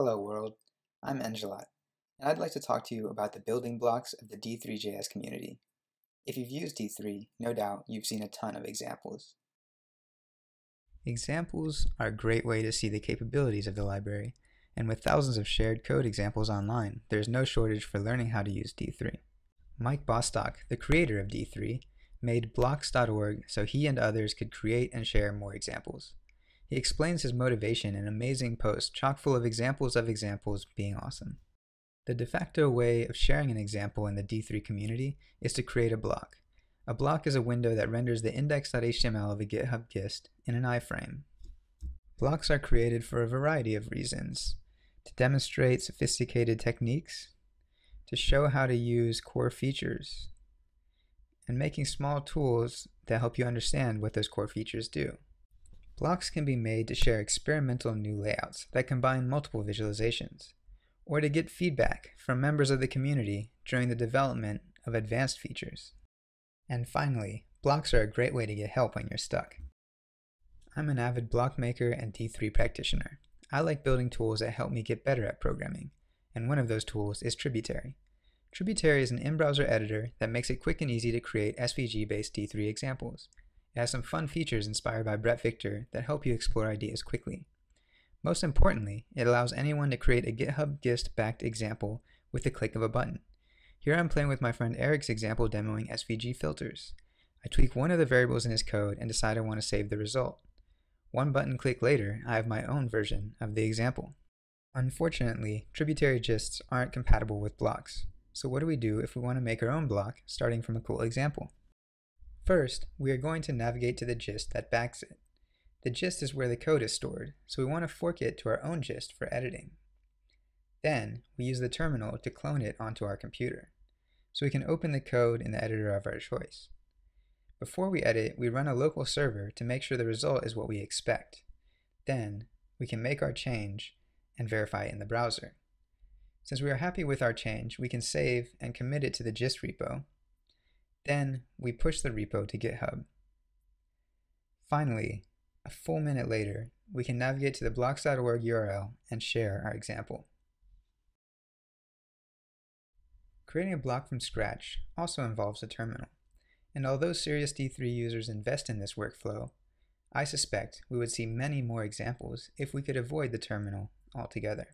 Hello world, I'm enjalot, and I'd like to talk to you about the building blocks of the D3JS community. If you've used D3, no doubt you've seen a ton of examples. Examples are a great way to see the capabilities of the library, and with thousands of shared code examples online, there's no shortage for learning how to use D3. Mike Bostock, the creator of D3, made bl.ocks.org so he and others could create and share more examples. He explains his motivation in an amazing post chock full of examples of examples being awesome. The de facto way of sharing an example in the D3 community is to create a block. A block is a window that renders the index.html of a GitHub gist in an iframe. Blocks are created for a variety of reasons to demonstrate sophisticated techniques, to show how to use core features, and making small tools that help you understand what those core features do. Blocks can be made to share experimental new layouts that combine multiple visualizations, or to get feedback from members of the community during the development of advanced features. And finally, blocks are a great way to get help when you're stuck. I'm an avid block maker and D3 practitioner. I like building tools that help me get better at programming, and one of those tools is Tributary. Tributary is an in-browser editor that makes it quick and easy to create SVG-based D3 examples. It has some fun features inspired by Bret Victor that help you explore ideas quickly. Most importantly, it allows anyone to create a GitHub GIST-backed example with the click of a button. Here I'm playing with my friend Eric's example demoing SVG filters. I tweak one of the variables in his code and decide I want to save the result. One button click later, I have my own version of the example. Unfortunately, tributary gists aren't compatible with blocks. So what do we do if we want to make our own block starting from a cool example? First, we are going to navigate to the gist that backs it. The gist is where the code is stored, so we want to fork it to our own gist for editing. Then, we use the terminal to clone it onto our computer, so we can open the code in the editor of our choice. Before we edit, we run a local server to make sure the result is what we expect. Then, we can make our change and verify it in the browser. Since we are happy with our change, we can save and commit it to the gist repo. Then, we push the repo to GitHub. Finally, a full minute later, we can navigate to the bl.ocks.org URL and share our example. Creating a block from scratch also involves a terminal, and although serious D3 users invest in this workflow, I suspect we would see many more examples if we could avoid the terminal altogether.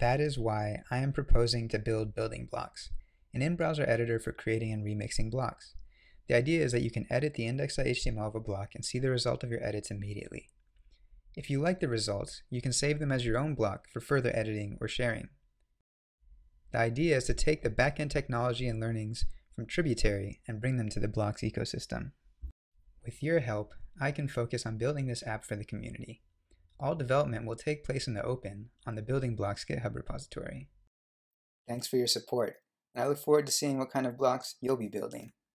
That is why I am proposing to build building blocks, an in-browser editor for creating and remixing blocks. The idea is that you can edit the index.html of a block and see the result of your edits immediately. If you like the results, you can save them as your own block for further editing or sharing. The idea is to take the backend technology and learnings from Tributary and bring them to the Blocks ecosystem. With your help, I can focus on building this app for the community. All development will take place in the open on the Building Blocks GitHub repository. Thanks for your support, and I look forward to seeing what kind of blocks you'll be building.